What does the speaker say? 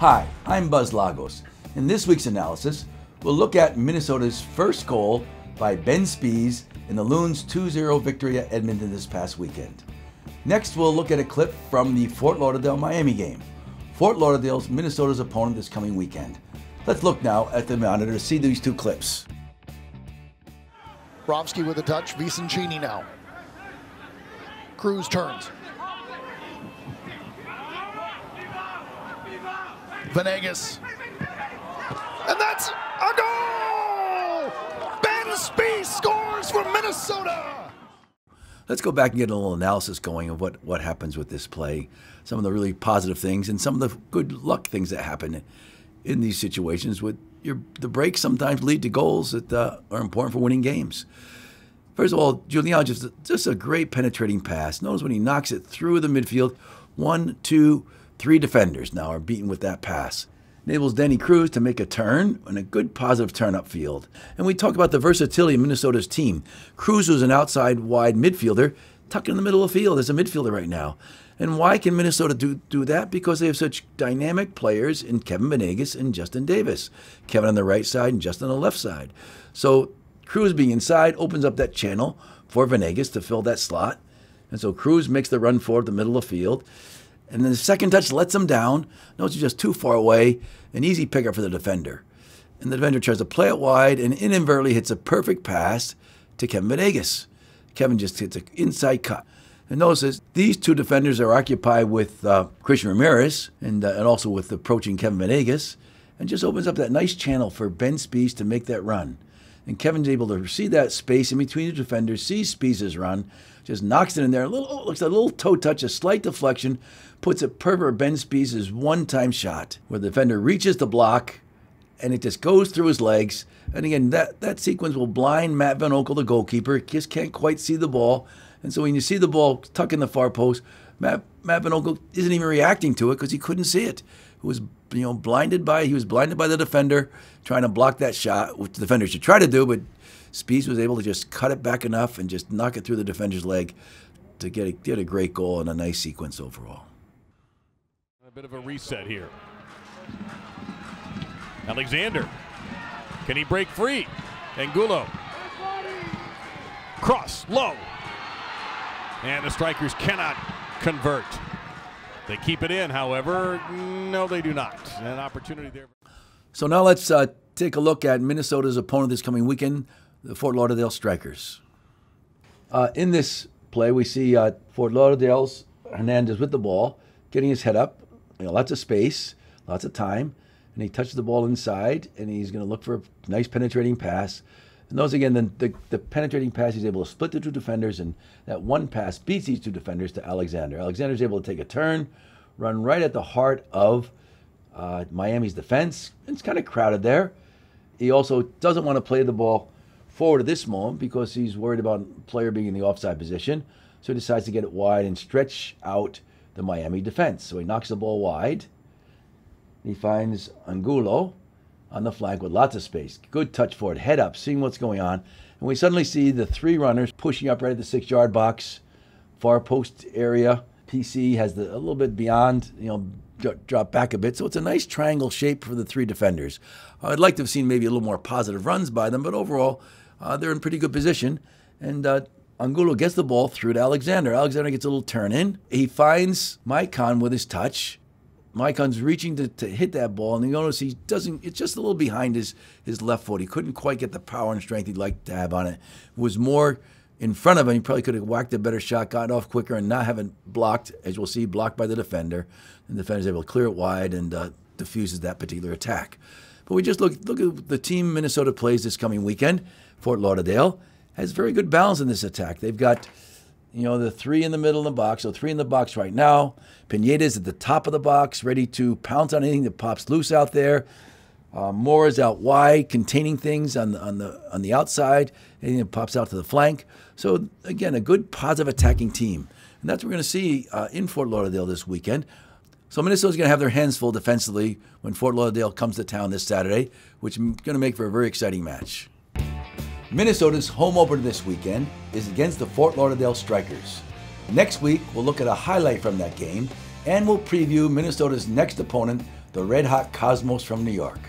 Hi, I'm Buzz Lagos. In this week's analysis, we'll look at Minnesota's first goal by Ben Speas in the Loons 2 0 victory at Edmonton this past weekend. Next, we'll look at a clip from the Fort Lauderdale Miami game. Fort Lauderdale's Minnesota's opponent this coming weekend. Let's look now at the monitor to see these two clips. Bromsky with a touch, Vicentini now. Cruz turns. Venegas. And that's a goal! Ben Speas scores for Minnesota! Let's go back and get a little analysis going of what, what happens with this play, some of the really positive things, and some of the good luck things that happen in these situations. With your, the breaks sometimes lead to goals that uh, are important for winning games. First of all, Juliano just just a great penetrating pass. Notice when he knocks it through the midfield, one, two, three defenders now are beaten with that pass. Enables Danny Cruz to make a turn and a good positive turn upfield. And we talk about the versatility of Minnesota's team. Cruz was an outside wide midfielder, tucked in the middle of the field as a midfielder right now. And why can Minnesota do, do that? Because they have such dynamic players in Kevin Venegas and Justin Davis. Kevin on the right side and Justin on the left side. So Cruz being inside opens up that channel for Venegas to fill that slot. And so Cruz makes the run forward the middle of the field. And then the second touch lets him down. Knows he's just too far away. An easy pickup for the defender. And the defender tries to play it wide and inadvertently hits a perfect pass to Kevin Venegas. Kevin just hits an inside cut. And notice these two defenders are occupied with uh, Christian Ramirez and, uh, and also with approaching Kevin Venegas. And just opens up that nice channel for Ben Speas to make that run. And Kevin's able to see that space in between the defenders, sees Speas' run, just knocks it in there. A little, oh, looks like a little toe touch, a slight deflection, puts it perfect Ben Speas' one-time shot, where the defender reaches the block, and it just goes through his legs. And again, that, that sequence will blind Matt Van Oekel, the goalkeeper. Just can't quite see the ball. And so when you see the ball tuck in the far post, Matt, Van isn't even reacting to it because he couldn't see it. It was you know blinded by he was blinded by the defender trying to block that shot, which the defender should try to do, but Speas was able to just cut it back enough and just knock it through the defender's leg to get a, get a great goal and a nice sequence overall. A bit of a reset here. Alexander. Can he break free? Angulo. Cross, low. And the strikers cannot convert. They keep it in, however. No, they do not. An opportunity there. So now let's uh, take a look at Minnesota's opponent this coming weekend, the Fort Lauderdale Strikers. Uh, in this play, we see uh, Fort Lauderdale's Hernandez with the ball, getting his head up, you know, lots of space, lots of time, and he touches the ball inside, and he's going to look for a nice penetrating pass. And those again, the, the, the, penetrating pass, he's able to split the two defenders, and that one pass beats these two defenders to Alexander. Alexander's able to take a turn, run right at the heart of uh, Miami's defense. It's kind of crowded there. He also doesn't want to play the ball forward at this moment because he's worried about player being in the offside position. So he decides to get it wide and stretch out the Miami defense. So he knocks the ball wide. He finds Angulo on the flank with lots of space. Good touch forward, head up, seeing what's going on. And we suddenly see the three runners pushing up right at the six yard box, far post area. PC has the, a little bit beyond, you know, drop back a bit. So it's a nice triangle shape for the three defenders. I'd like to have seen maybe a little more positive runs by them, but overall, uh, they're in pretty good position. And uh, Angulo gets the ball through to Alexander. Alexander gets a little turn in. He finds Maicon with his touch. Maicon's reaching to, to hit that ball, and you notice he doesn't. It's just a little behind his his left foot. He couldn't quite get the power and strength he'd like to have on it. It was more in front of him. He probably could have whacked a better shot, gotten off quicker, and not having blocked, as we'll see, blocked by the defender. And the defender's able to clear it wide and uh, that particular attack. But we just look look at the team Minnesota plays this coming weekend. Fort Lauderdale has very good balance in this attack. They've got you know, the three in the middle of the box. So three in the box right now. Pineda's at the top of the box, ready to pounce on anything that pops loose out there. Uh, Moore is out wide, containing things on the on the on the outside. Anything that pops out to the flank. So again, a good positive attacking team, and that's what we're going to see uh, in Fort Lauderdale this weekend. So Minnesota's going to have their hands full defensively when Fort Lauderdale comes to town this Saturday, which is going to make for a very exciting match. Minnesota's home opener this weekend is against the Fort Lauderdale Strikers. Next week, we'll look at a highlight from that game and we'll preview Minnesota's next opponent, the Red Hot Cosmos from New York.